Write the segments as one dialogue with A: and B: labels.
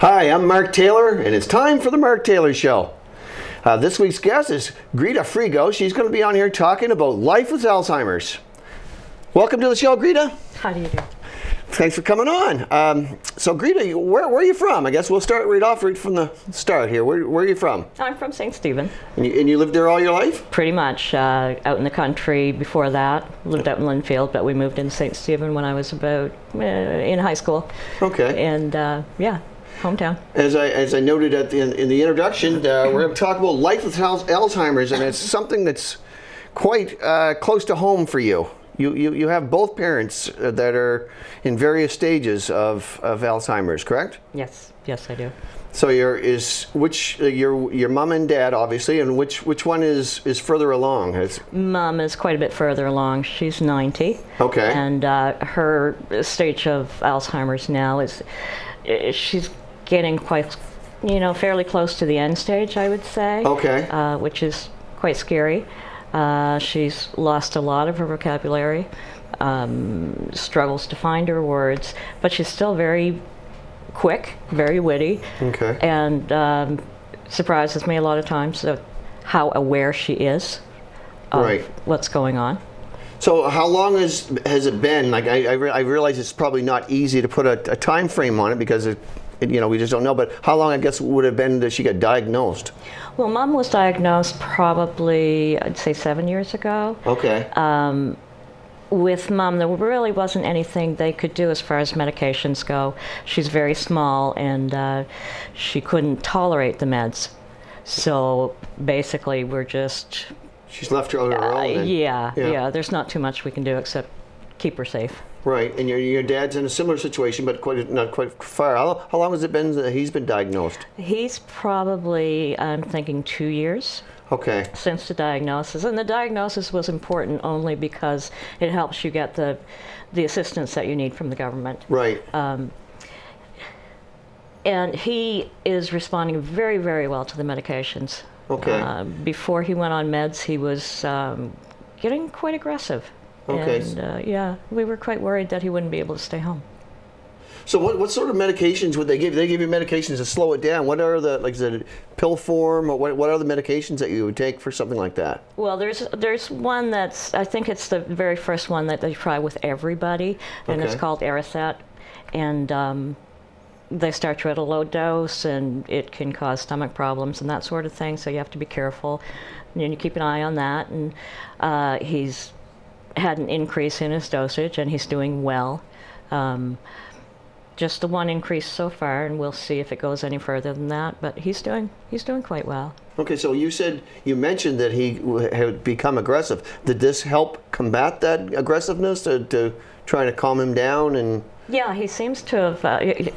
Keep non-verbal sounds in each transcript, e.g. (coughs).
A: Hi, I'm Mark Taylor, and it's time for the Mark Taylor Show. Uh, this week's guest is Greta Frigault. She's going to be on here talking about life with Alzheimer's. Welcome to the show, Greta.
B: How do you do?
A: Thanks for coming on. Um, so, Greta, where, where are you from? I guess we'll start right off right from the start here. Where, where are you from?
B: I'm from St. Stephen,
A: And you, and you lived there all your life?
B: pretty much uh, out in the country before that. Lived out in Linfield, but we moved in St. Stephen when I was about uh, in high school.
A: Okay.
B: And uh, yeah, hometown.
A: As I, as I noted at the, in, in the introduction, uh, we're going to talk about life with Alzheimer's, and it's something that's quite uh, close to home for you. You, you. you have both parents uh, that are in various stages of, of Alzheimer's, correct?
B: Yes, yes, I do.
A: So your is which uh, your your mom and dad obviously, and which which one is is further along? It's,
B: Mom is quite a bit further along. She's 90.
A: Okay.
B: And uh, her stage of Alzheimer's now is she's getting quite, you know, fairly close to the end stage, I would say.
A: Okay.
B: Uh, which is quite scary. Uh, she's lost a lot of her vocabulary, um, struggles to find her words, but she's still very quick, very witty,
A: Okay.
B: and um, surprises me a lot of times of how aware she is of
A: Right.
B: what's going on.
A: So how long has has it been? Like I I, re- I realize it's probably not easy to put a, a time frame on it because it, it, you know we just don't know. But how long I guess would it have been that she got diagnosed?
B: Well, mom was diagnosed probably, I'd say, seven years ago.
A: Okay.
B: With mom, there really wasn't anything they could do as far as medications go. She's very small and uh, she couldn't tolerate the meds. So basically, we're just,
A: She's left her on her
B: uh,
A: own.
B: yeah,
A: Yeah.
B: yeah, there's not too much we can do except keep her safe.
A: Right. And your your dad's in a similar situation, but quite not quite far. How, how long has it been that he's been diagnosed?
B: He's probably, I'm thinking, two years.
A: Okay.
B: since the diagnosis. And the diagnosis was important only because it helps you get the, the assistance that you need from the government.
A: Right.
B: Um, And he is responding very, very well to the medications.
A: Okay.
B: Uh, before he went on meds, he was um, getting quite aggressive.
A: Okay.
B: And uh, yeah, we were quite worried that he wouldn't be able to stay home.
A: So what, what sort of medications would they give? They give you medications to slow it down. What are the like is it pill form or what, what are the medications that you would take for something like that?
B: Well, there's there's one that's I think it's the very first one that they try with everybody, and it's called Aricept, and um, they start you at a low dose, and it can cause stomach problems and that sort of thing. So you have to be careful, and you keep an eye on that. And uh, he's had an increase in his dosage, and he's doing well. Um, just the one increase so far, and we'll see if it goes any further than that. But he's doing he's doing quite well.
A: Okay, so you said you mentioned that he w- had become aggressive. Did this help combat that aggressiveness to, to trying to calm him down and
B: Yeah, he seems to have. Uh,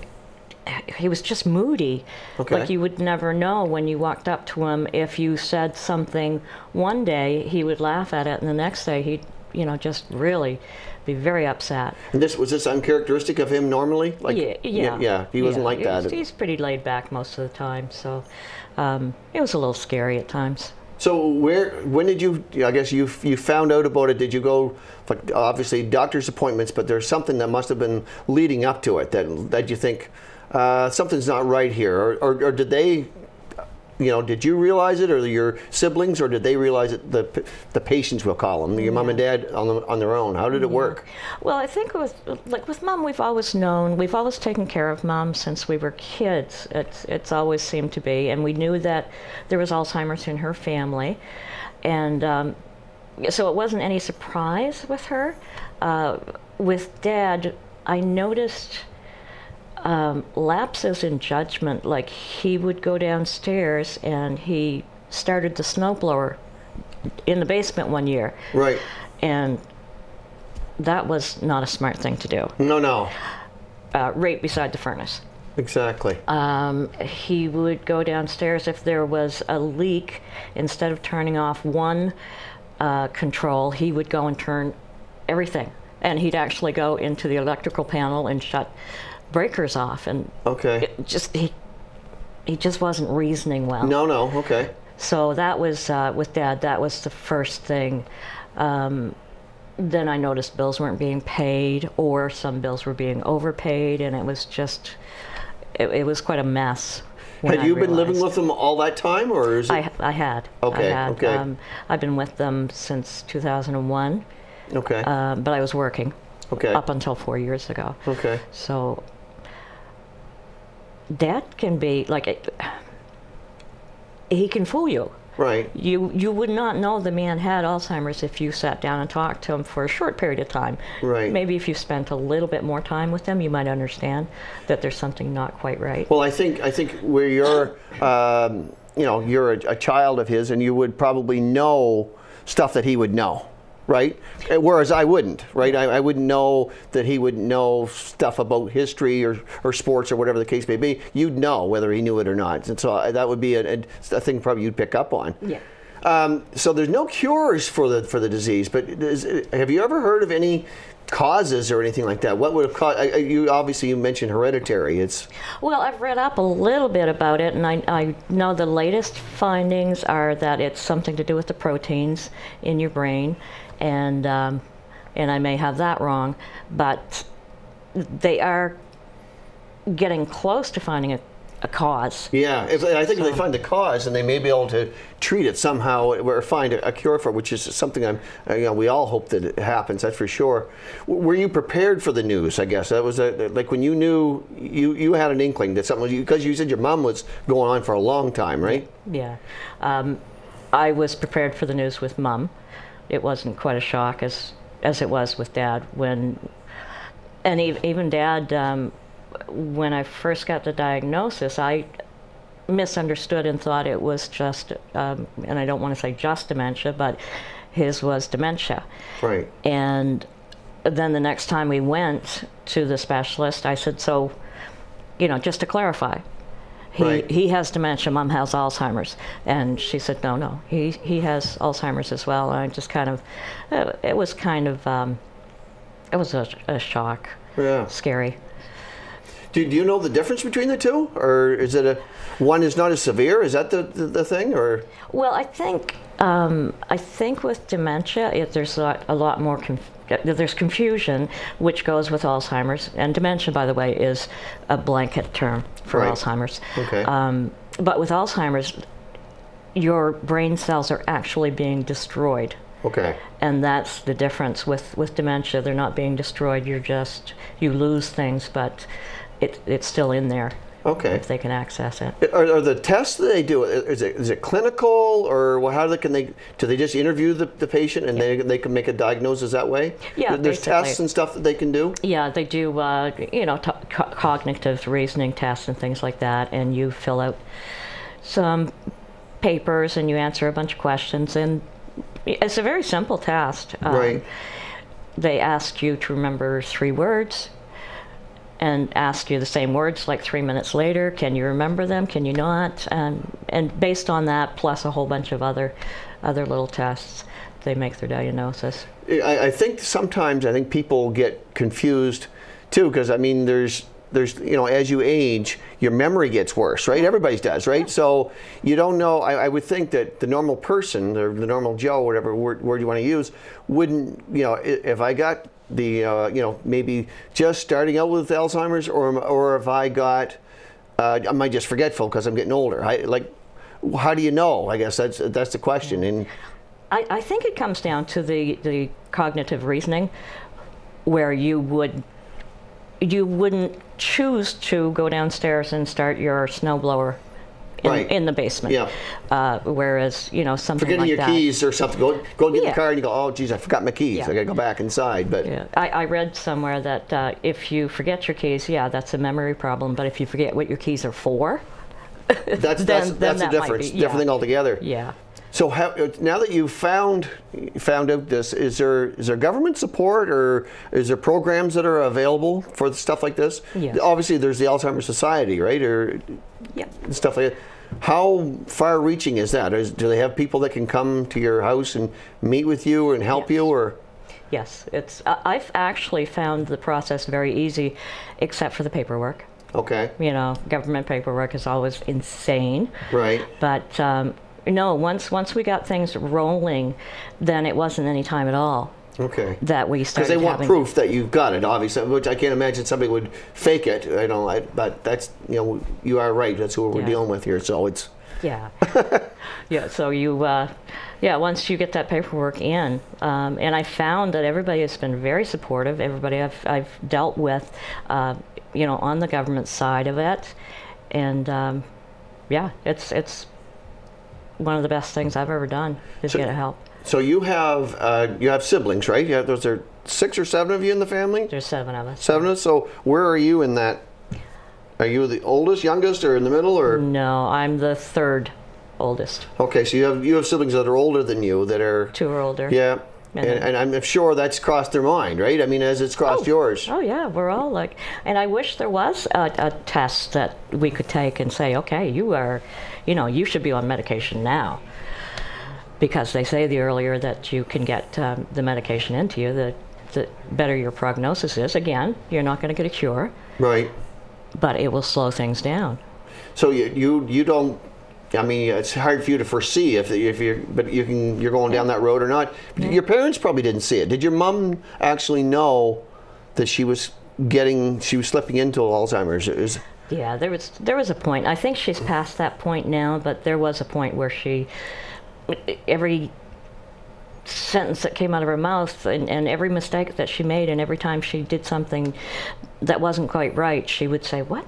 B: he- was just moody.
A: Okay.
B: Like you would never know when you walked up to him if you said something one day, he would laugh at it, and the next day he'd, you know, just really be very upset.
A: and this was this uncharacteristic of him normally? Like
B: yeah, yeah,
A: yeah, he wasn't
B: yeah.
A: like that.
B: He's, he's pretty laid back most of the time, so um, it was a little scary at times.
A: So where when did you I guess you you found out about it did you go like obviously doctor's appointments but there's something that must have been leading up to it that that you think uh, something's not right here. Or, or, or did they you know did you realize it or your siblings or did they realize it the the patients we'll call them? Your mom and dad on, the, on their own. How did it work?
B: Well, I think with like with mom, we've always known we've always taken care of mom since we were kids. It's it's always seemed to be, and we knew that there was Alzheimer's in her family, and um, so it wasn't any surprise with her. Uh, with dad, I noticed um, lapses in judgment. Like he would go downstairs and he started the snowblower in the basement one year,
A: right
B: and that was not a smart thing to do.
A: no no
B: Uh, right beside the furnace.
A: exactly
B: Um, he would go downstairs if there was a leak. Instead of turning off one uh, control, he would go and turn everything, and he'd actually go into the electrical panel and shut breakers off. And
A: okay
B: just he he just wasn't reasoning well.
A: no no okay
B: So that was uh, with Dad. That was the first thing. Um, then I noticed bills weren't being paid, or some bills were being overpaid, and it was just it, it was quite a mess.
A: Had you been living with them all that time, or is it?
B: I, I had.
A: Okay,
B: I had.
A: okay.
B: Um, I've been with them since 2001,
A: okay.
B: uh, but I was working
A: okay.
B: up until four years ago.
A: okay.
B: So that can be like he can fool you.
A: Right.
B: You you would not know the man had Alzheimer's if you sat down and talked to him for a short period of time.
A: Right.
B: Maybe if you spent a little bit more time with him, you might understand that there's something not quite right.
A: Well, I think I think where you're, um, you know, you're a, a child of his, and you would probably know stuff that he would know, right? Uh, Whereas I wouldn't, right? I, I wouldn't know that he would know stuff about history or, or sports or whatever the case may be. You'd know whether he knew it or not, and so I, that would be a, a, a thing probably you'd pick up on.
B: Yeah.
A: Um, so there's no cures for the for the disease, but is, have you ever heard of any causes or anything like that? What would have caused? You obviously you mentioned hereditary. It's
B: Well, I've read up a little bit about it, and I, I know the latest findings are that it's something to do with the proteins in your brain, and um, and I may have that wrong, but they are getting close to finding a, a cause.
A: Yeah, if, I think if they find the cause, and they may be able to treat it somehow or find a, a cure for it, which is something I'm, uh, you know, we all hope that it happens. That's for sure. W- Were you prepared for the news? I guess that was a, like when you knew you you had an inkling that something was because you said your mom was going on for a long time, right?
B: Yeah. Um, I was prepared for the news with mum. It wasn't quite a shock as as it was with dad when, and ev- even dad. Um, when I first got the diagnosis, I misunderstood and thought it was just, um, and I don't want to say just dementia, but his was dementia.
A: Right.
B: And then the next time we went to the specialist, I said, so, you know, just to clarify, he,
A: Right.
B: he has dementia, mom has Alzheimer's. And she said, no, no, he, he has Alzheimer's as well. And I just kind of, it, it was kind of, um, it was a, a shock,
A: Yeah.
B: scary.
A: Do, do you know the difference between the two, or is it a one is not as severe? Is that the the, the thing, or
B: Well, I think um, I think with dementia, it, there's a lot, a lot more. Conf- there's confusion, which goes with Alzheimer's, and dementia, by the way, is a blanket term for
A: Right.
B: Alzheimer's.
A: Okay.
B: Um, but with Alzheimer's, your brain cells are actually being destroyed,
A: okay?
B: and that's the difference with with dementia. They're not being destroyed. You're just you lose things, but it, it's still in there
A: Okay.
B: if they can access it.
A: Are, are the tests that they do is it is it clinical or well, how do they, can they do they just interview the, the patient and they they can make a diagnosis that way?
B: Yeah,
A: There's
B: basically.
A: tests and stuff that they can do.
B: Yeah, they do, uh, you know, t- co- cognitive reasoning tests and things like that, and you fill out some papers and you answer a bunch of questions, and it's a very simple test. Um,
A: Right.
B: They ask you to remember three words and ask you the same words like three minutes later. Can you remember them? Can you not? And, and based on that, plus a whole bunch of other, other little tests, they make their diagnosis.
A: I, I think sometimes I think people get confused too because I mean there's there's you know as you age your memory gets worse right everybody's does right so you don't know I, I would think that the normal person or the normal Joe whatever word, word you want to use wouldn't you know if I got the uh, you know maybe just starting out with Alzheimer's or or if I got uh, am I just forgetful because I'm getting older. I like how do you know? I guess that's that's the question. And
B: I, I think it comes down to the, the cognitive reasoning where you would you wouldn't choose to go downstairs and start your snowblower in,
A: Right.
B: in the basement.
A: Yeah.
B: Uh, whereas, you know, something
A: forgetting
B: like
A: your
B: that.
A: keys or something. Go, go get in
B: Yeah.
A: the car and you go, oh, geez, I forgot my keys.
B: Yeah.
A: I got to go back inside. But
B: Yeah. I, I read somewhere that uh, if you forget your keys, yeah, that's a memory problem. But if you forget what your keys are for,
A: that's that's, (laughs)
B: then
A: that's
B: that
A: a difference.
B: be-
A: Different thing altogether.
B: yeah.
A: So how, now that you found found out this, is there is there government support or is there programs that are available for stuff like this?
B: Yes.
A: Obviously, there's the Alzheimer's Society, right, or
B: Yeah.
A: stuff like that. How far-reaching is that? Is, do they have people that can come to your house and meet with you and help
B: Yes.
A: you, or
B: Yes. It's, I- I've actually found the process very easy, except for the paperwork.
A: okay,
B: You know, government paperwork is always insane.
A: right?
B: But um, no, once once we got things rolling, then it wasn't any time at all.
A: Okay.
B: that we
A: Because they want
B: having-
A: proof that you've got it, obviously, which I can't imagine somebody would fake it. I don't. I, but that's you know you are right. That's who we're
B: Yeah.
A: dealing with here. So it's
B: Yeah. (laughs) yeah. So you, uh, yeah, once you get that paperwork in, um, and I found that everybody has been very supportive. Everybody I've, I've dealt with, uh, you know, on the government side of it, and um, yeah, it's it's one of the best things I've ever done is
A: So-
B: get help.
A: So you have uh, you have siblings, right? You have those are six or seven of you in the family.
B: There's seven of us.
A: Seven of us. So where are you in that? Are you the oldest, youngest, or in the middle, or
B: No, I'm the third oldest.
A: okay? So you have you have siblings that are older than you that are
B: Two or older.
A: yeah. And,
B: And-
A: and I'm sure that's crossed their mind, right? I mean, as it's crossed yours.
B: Oh yeah, we're all like, and I wish there was a, a test that we could take and say, okay, you are, you know, you should be on medication now, because they say the earlier that you can get um, the medication into you, the the better your prognosis is. Again, you're not going to get a cure,
A: Right.
B: but it will slow things down.
A: So you you you don't. I mean, it's hard for you to foresee if if you're, but you can you're going down that road or not. But Your parents probably didn't see it. Did your mom actually know that she was getting she was slipping into Alzheimer's? Is
B: Yeah, there was there was a point. I think she's past that point now, but there was a point where she every sentence that came out of her mouth and, and every mistake that she made and every time she did something that wasn't quite right, she would say, "What?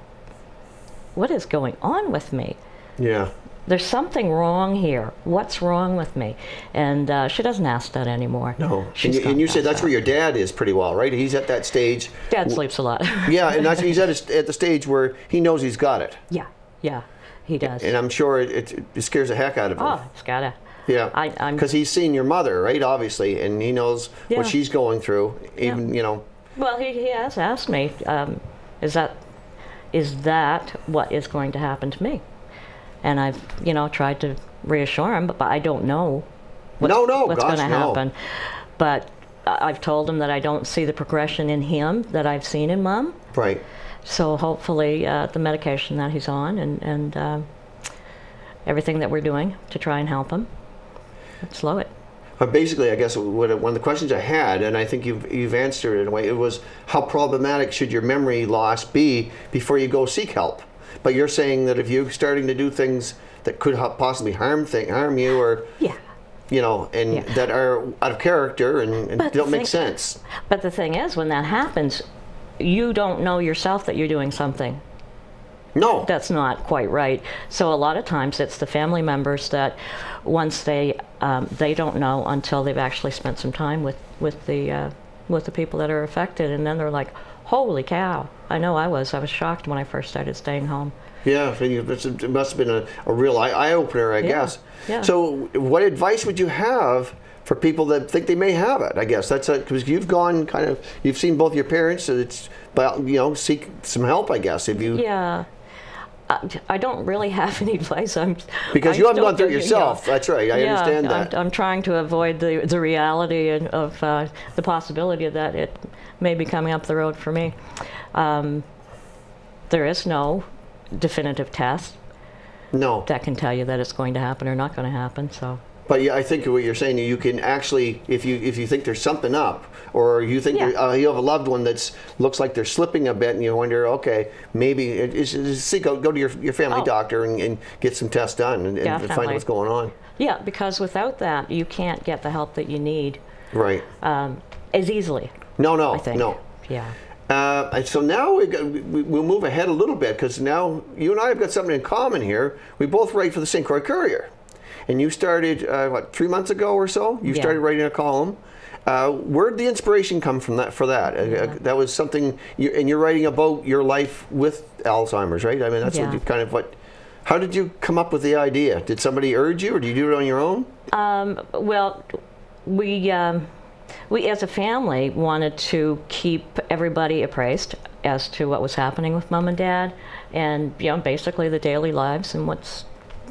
B: What is going on with me?
A: yeah.
B: There's something wrong here. What's wrong with me?" And uh, she doesn't ask that anymore.
A: No. And
B: She's
A: you, and you said that's
B: that.
A: where your dad is pretty well, right? He's at that stage.
B: Dad sleeps a lot. (laughs)
A: Yeah, and that's he's at a, at the stage where he knows he's got it,
B: yeah, yeah, he does.
A: and I'm sure it, it, it scares the heck out of him.
B: oh, it's gotta.
A: Yeah,
B: I- I'm-
A: because he's seen your mother, right? Obviously, and he knows
B: Yeah.
A: what she's going through. Even you know,
B: Well, he, he has asked me, um, is that is that what is going to happen to me? And I've, you know, tried to reassure him, but, but I don't know what's,
A: No, no,
B: what's going to
A: no.
B: happen. But I've told him that I don't see the progression in him that I've seen in mom.
A: right?
B: So hopefully, uh, the medication that he's on and and um, everything that we're doing to try and help him slow it.
A: But basically, I guess what, one of the questions I had, and I think you've you've answered it in a way, it was how problematic should your memory loss be before you go seek help? But you're saying that if you're starting to do things that could possibly harm thing, harm you, or
B: Yeah.
A: you know, and
B: Yeah.
A: that are out of character and, and don't make sense.
B: But the thing is, when that happens, you don't know yourself that you're doing something
A: No.
B: that's not quite right. So a lot of times it's the family members that once they um, they don't know until they've actually spent some time with with the uh, with the people that are affected, and then they're like, "Holy cow!" I know I was. I was shocked when I first started staying home.
A: Yeah, so you- it's- it must have been a, a real eye, opener, I guess.
B: yeah.
A: So, what advice would you have for people that think they may have it? I guess that's because you've gone kind of, you've seen both your parents, so it's, but you know, seek some help, I guess, if you.
B: Yeah. I, I don't really have (laughs) any advice. I'm
A: Because
B: I'm
A: you haven't gone through it yourself. That's right. I
B: yeah,
A: understand
B: I'm,
A: that.
B: I'm trying to avoid the, the reality of uh, the possibility that it may be coming up the road for me. Um, there is no definitive test
A: no,
B: that can tell you that it's going to happen or not going to happen. So
A: but yeah, I think what you're saying, you can actually, if you if you think there's something up, or you think
B: Yeah.
A: uh, you have a loved one that's looks like they're slipping a bit, and you wonder, okay, maybe it's, it's, see, go go to your, your family
B: Oh.
A: doctor and, and get some tests done and, and find out what's going on.
B: yeah, because without that, you can't get the help that you need
A: Right.
B: um, as easily.
A: No, no,
B: I think.
A: no.
B: Yeah.
A: Uh, so now we, got, we, we'll move ahead a little bit because now you and I have got something in common here. We both write for the St. Croix Courier. And you started, uh, what, three months ago or so? You
B: Yeah.
A: started writing a column. Uh, where'd the inspiration come from that for that? Uh, Uh, that was something, you, and you're writing about your life with Alzheimer's, right? I mean, that's what you kind of what. How did you come up with the idea? Did somebody urge you, or did you do it on your own?
B: Um, well, we um, we as a family wanted to keep everybody appraised as to what was happening with mom and dad, and you know basically the daily lives and what's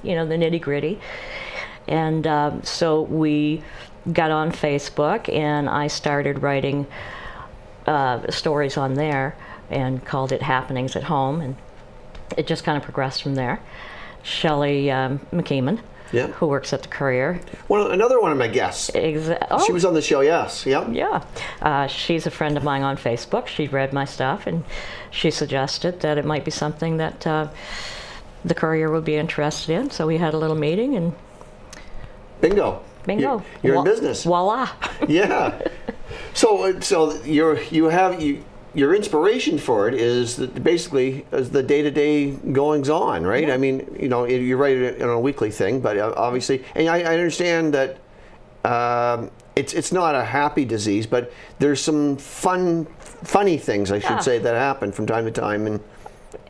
B: you know the nitty gritty. And um, so we got on Facebook, and I started writing uh, stories on there, and called it Happenings at Home, and it just kind of progressed from there. Shelley um, McKeeman
A: Yeah.
B: who works at the Courier.
A: Well, another one of my guests.
B: Exa- oh,
A: She was on the show. Yes. Yep.
B: yeah. Uh, she's a friend of mine on Facebook. She read my stuff and she suggested that it might be something that uh, the Courier would be interested in. So we had a little meeting and
A: Bingo.
B: Bingo.
A: You're, you're in business.
B: Voila. (laughs)
A: yeah. So uh, so you're you have you your inspiration for it is that basically is the day to day goings on, right? I mean, you know, you write it on a weekly thing, but uh, obviously, and I, I understand that um, it's it's not a happy disease, but there's some fun funny things I should
B: Yeah.
A: say that happen from time to time, and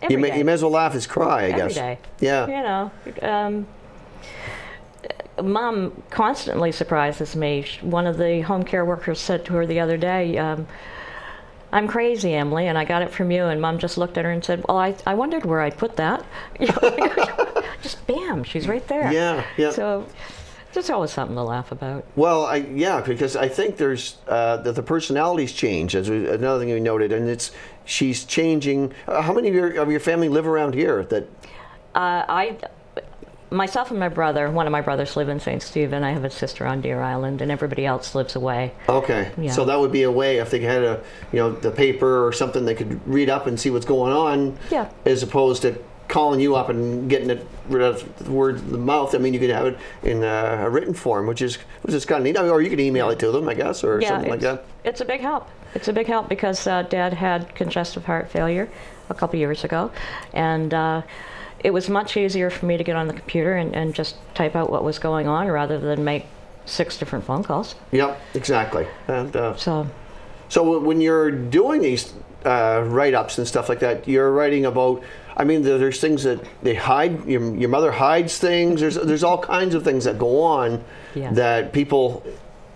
B: Every
A: you may,
B: day.
A: you may as well laugh as cry, I
B: Every
A: guess.
B: day.
A: Yeah.
B: You know, um, mom constantly surprises me. One of the home care workers said to her the other day, um, I'm crazy, Emily, and I got it from you. And mom just looked at her and said, Well, I, I wondered where I'd put that. (laughs) Just bam, she's right there.
A: Yeah, yeah.
B: So there's always something to laugh about.
A: Well, I, yeah, because I think there's uh, that the personalities change. As we, another thing we noted, and it's she's changing. Uh, how many of your of your family live around here? That
B: Uh, I, myself and my brother, one of my brothers live in St. Stephen. I have a sister on Deer Island, and everybody else lives away.
A: okay,
B: Yeah.
A: so that would be a way if they had a you know the paper or something they could read up and see what's going on.
B: Yeah.
A: As opposed to calling you up and getting it rid of the word of the mouth. I mean, you could have it in a, a written form, which is which is kind of neat. I mean, or you could email it to them, I guess, or something like that.
B: It's a big help. It's a big help because uh, Dad had congestive heart failure a couple years ago, and uh, it was much easier for me to get on the computer and, and just type out what was going on rather than make six different phone calls.
A: Yep, exactly. And uh,
B: So
A: So when you're doing these uh, write-ups and stuff like that, you're writing about. I mean, there- there's things that they hide. Your, your mother hides things. There's there's all kinds of things that go on
B: Yeah.
A: that people,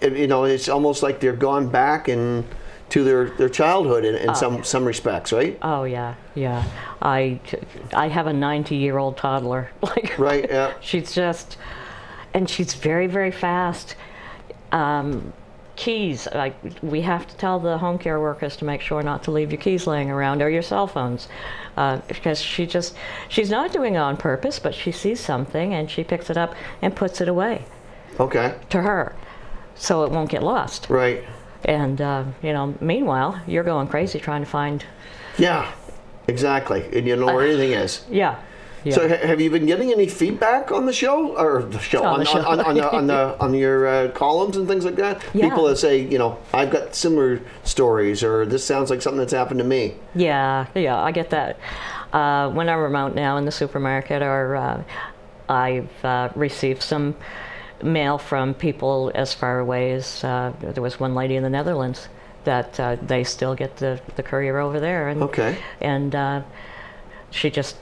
A: you know, it's almost like they're gone back in to their, their childhood in, in some some respects, right?
B: Oh yeah, yeah. I I have a 90-year-old toddler. (laughs) Like
A: Right. Yeah.
B: she's just, and she's very very fast. Um, keys, like we have to tell the home care workers to make sure not to leave your keys laying around or your cell phones, uh, because she just she's not doing it on purpose, but she sees something and she picks it up and puts it away
A: Okay.
B: to her, so it won't get lost.
A: Right.
B: And uh, you know, meanwhile, you're going crazy trying to find.
A: Yeah. Exactly. And you know where anything is.
B: Yeah. Yeah.
A: So ha- have you been getting any feedback on the show or the show
B: On
A: on,
B: the show.
A: on, on, on, the, on, the, (laughs) on your uh, columns and things like that?
B: Yeah.
A: People that say, you know, I've got similar stories or this sounds like something that's happened to me.
B: Yeah, yeah, I get that. Uh, whenever I'm out now in the supermarket, or uh, I've uh, received some mail from people as far away as uh, there was one lady in the Netherlands that uh, they still get the, the courier over there, and
A: Okay.
B: and uh, she just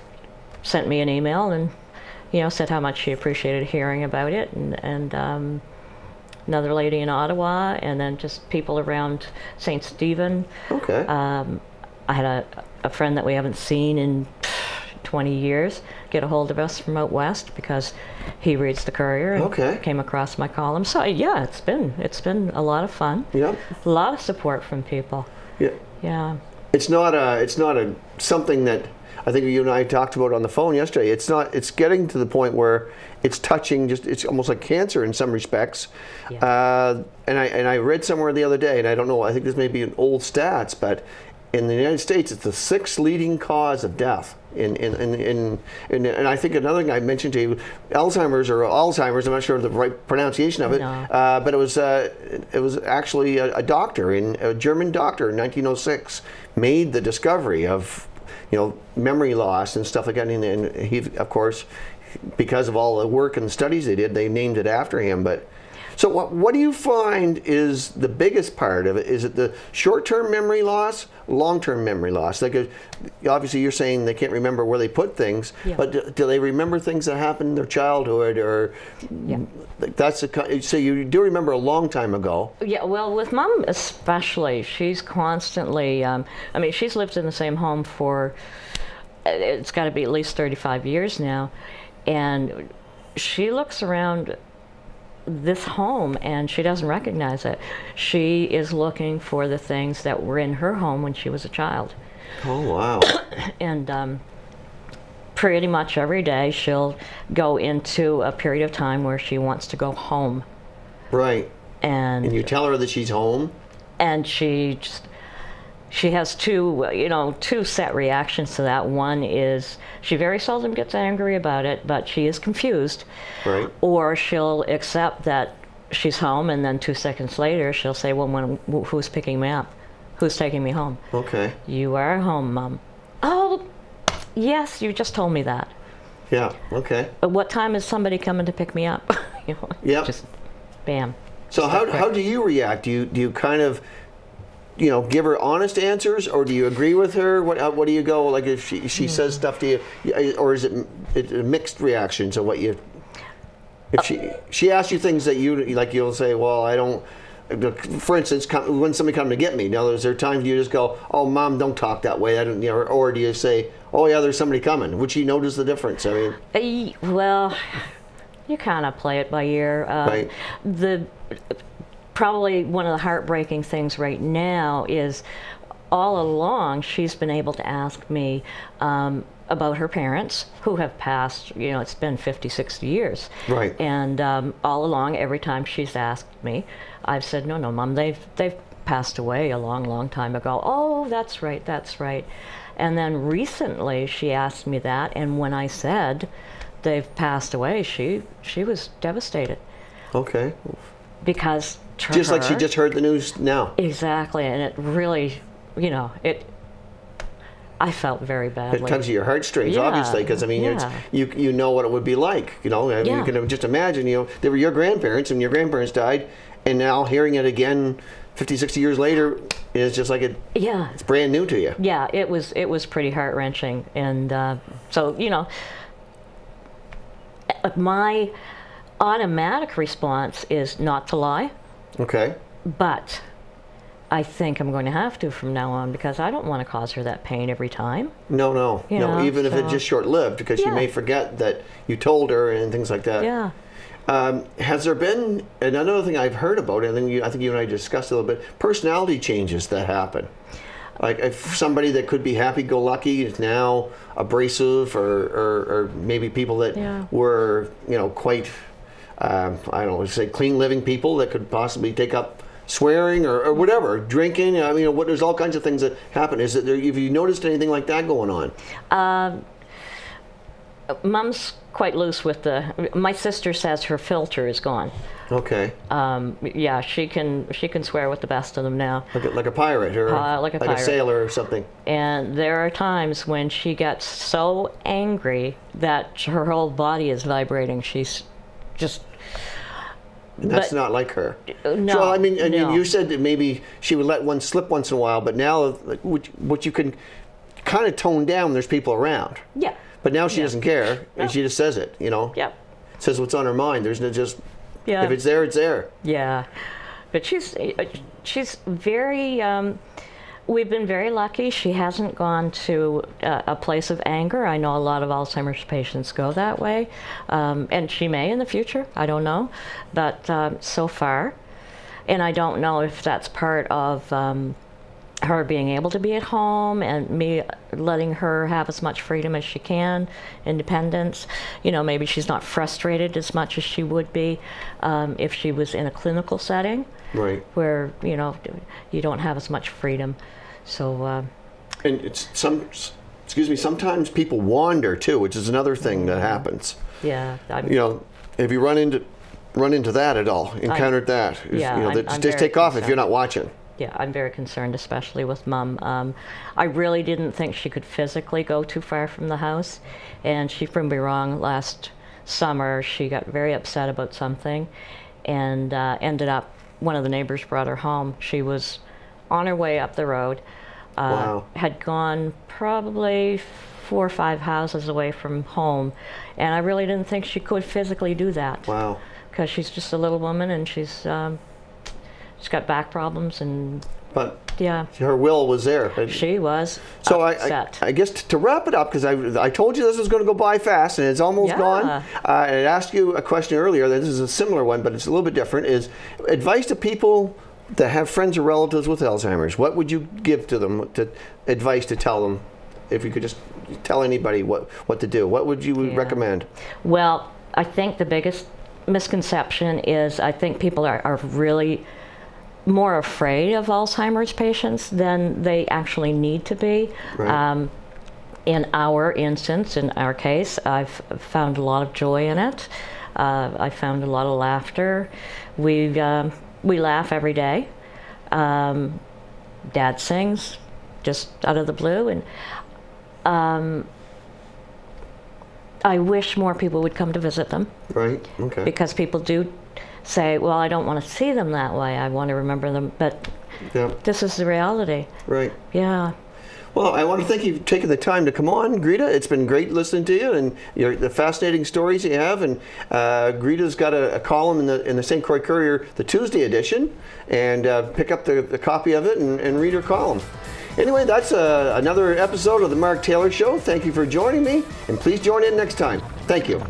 B: sent me an email and you know said how much she appreciated hearing about it, and and um, another lady in Ottawa, and then just people around St. Stephen.
A: Okay.
B: Um, I had a, a friend that we haven't seen in 20 years get a hold of us from out west because he reads the Courier and
A: Okay.
B: came across my column. So yeah, it's been it's been a lot of fun.
A: yeah.
B: A lot of support from people.
A: Yeah.
B: Yeah.
A: It's not a. It's not a something that I think you and I talked about on the phone yesterday. It's not. It's getting to the point where it's touching. Just it's almost like cancer in some respects.
B: Yeah.
A: Uh, and I and I read somewhere the other day, and I don't know. I think this may be an old stats, but in the United States, it's the sixth leading cause of death. In in, in, in, and I think another thing I mentioned to you, Alzheimer's or Alzheimer's. I'm not sure of the right pronunciation of it,
B: No.
A: uh, but it was uh, it was actually a, a doctor in a German doctor in 1906 made the discovery of you know memory loss and stuff like that. And, and he, of course, because of all the work and studies they did, they named it after him. But so what, what do you find is the biggest part of it? Is it the short-term memory loss, long-term memory loss? Like uh, obviously you're saying they can't remember where they put things,
B: Yeah.
A: but do, do they remember things that happened in their childhood or
B: Yeah.
A: that's a so you do remember a long time ago.
B: Yeah, well, with mom especially, she's constantly. Um, I mean, she's lived in the same home for. uh, It's got to be at least thirty-five years now, and she looks around this home and she doesn't recognize it. She is looking for the things that were in her home when she was a child
A: Oh wow! (coughs)
B: and um, pretty much every day she'll go into a period of time where she wants to go home
A: Right.
B: and
A: And you tell her that she's home.
B: and she just she has two you know two set reactions to that one is she very seldom gets angry about it but she is confused
A: Right.
B: or she'll accept that she's home and then two seconds later she'll say well when who's picking me up who's taking me home
A: Okay.
B: you are home mom oh yes you just told me that
A: Yeah. Okay.
B: but what time is somebody coming to pick me up (laughs) you know
A: Yep.
B: just bam
A: So how, how do you react? Do you do you kind of you know give her honest answers, or do you agree with her? What uh, what do you go like if she she says stuff to you, or is it, it a mixed reaction to what you? If she she asks you things that you like, you'll say, well, I don't. For instance, come, when somebody come to get me, now is there times you just go, "Oh, mom, don't talk that way." I don't, you know, or, or do you say, "Oh yeah, there's somebody coming"? Would she notice the difference? I mean,
B: Eh, Well, you kind of play it by ear. Um,
A: Right.
B: The probably one of the heartbreaking things right now is all along she's been able to ask me um, about her parents who have passed. You know, it's been 50, 60 years.
A: Right.
B: And um, all along, every time she's asked me, I've said, "No, no, mom, they've they've passed away a long, long time ago." Oh, that's right, that's right. And then recently, she asked me that, and when I said they've passed away, she she was devastated
A: okay,
B: because to
A: just like she just heard the news now.
B: exactly, and it really, you know, it. I felt very badly.
A: It comes to your heartstrings,
B: Yeah,
A: obviously, because I mean,
B: yeah.
A: it's, you you know what it would be like. You know, I mean, you can just imagine. You know, they were your grandparents, and your grandparents died, and now hearing it again, 50, 60 years later, is just like it,
B: yeah,
A: it's brand new to you.
B: yeah, it was it was pretty heart wrenching, and uh, so you know, my automatic response is not to lie,
A: Okay.
B: but I think I'm going to have to from now on because I don't want to cause her that pain every time.
A: No, no,
B: You
A: no.
B: know,
A: even if it's just short lived, because she
B: Yeah.
A: may forget that you told her and things like that.
B: Yeah.
A: Um, has there been and another thing I've heard about, and then you, I think you and I discussed a little bit, personality changes that happen. Like if somebody that could be happy-go-lucky is now abrasive, or, or, or maybe people that
B: Yeah.
A: were you know quite um, I don't know say clean living people that could possibly take up swearing or, or whatever, drinking. I mean, what, there's all kinds of things that happen. Is that there? Have you noticed anything like that going on?
B: Mom's quite loose with the. My sister says her filter is gone.
A: Okay,
B: Um, yeah, she can she can swear with the best of them now.
A: like a, like a pirate or
B: Uh, like a pirate.
A: sailor or something.
B: And there are times when she gets so angry that her whole body is vibrating. She's just
A: And that's
B: But-
A: not like her.
B: no,
A: I mean, I you-
B: no.
A: you said that maybe she would let one slip once in a while, but now, like, what, you can kind of tone down, there's people around.
B: yeah,
A: But now she doesn't care,
B: No.
A: and she just says it. You know,
B: yeah,
A: says what's on her mind. There's no just
B: yeah.
A: if it's there, it's there.
B: Yeah, but she's uh, she's very. Um, we've been very lucky. She hasn't gone to uh, a place of anger. I know a lot of Alzheimer's patients go that way, um, and she may in the future. I don't know, but um, so far, and I don't know if that's part of. Um, her being able to be at home and me letting her have as much freedom as she can, independence. You know, maybe she's not frustrated as much as she would be um, if she was in a clinical setting
A: Right.
B: where, you know, you don't have as much freedom. So, uh,
A: And it's some. Excuse me. Sometimes people wander too, which is another thing that happens.
B: yeah, I'm,
A: You know, have you run into run into that at all? Encountered that,
B: yeah,
A: You know,
B: I'm- I'm
A: just take off if you're not watching.
B: Yeah, I'm very concerned, especially with mom. Um, I really didn't think she could physically go too far from the house, and she proved me wrong. Last summer, she got very upset about something, and uh, ended up. One of the neighbors brought her home. She was on her way up the road. Uh,
A: Wow.
B: Had gone probably four or five houses away from home, and I really didn't think she could physically do that
A: Wow.
B: because she's just a little woman and she's um, she's got back problems and
A: But
B: yeah,
A: her will was there.
B: she was
A: So I, I. I guess t- to wrap it up, because I, I told you this was going to go by fast, and it's almost
B: Yeah.
A: gone. Uh, and I asked you a question earlier. That this is a similar one, but it's a little bit different. Is advice to people that have friends or relatives with Alzheimer's? What would you give to them? To advice to tell them if you could just tell anybody what, what to do, what would you
B: Yeah.
A: recommend?
B: Well, I think the biggest misconception is I think people are, are really more afraid of Alzheimer's patients than they actually need to be.
A: Right.
B: Um, in our instance, in our case, I've found a lot of joy in it. Uh, I found a lot of laughter. We um, we laugh every day. Um, Dad sings just out of the blue, and um, I wish more people would come to visit them
A: Right, okay.
B: because people do say, "Well, I don't want to see them that way. I want to remember them." But
A: Yeah,
B: this is the reality.
A: right.
B: Yeah.
A: Well, I want to thank you for taking the time to come on, Greta. It's been great listening to you and your, the fascinating stories you have. And uh, Greta's got a, a column in the in the St. Croix Courier, the Tuesday edition, and uh, pick up the, the copy of it and, and read her column. Anyway, that's uh, another episode of the Mark Taylor Show. Thank you for joining me, and please join in next time. Thank you.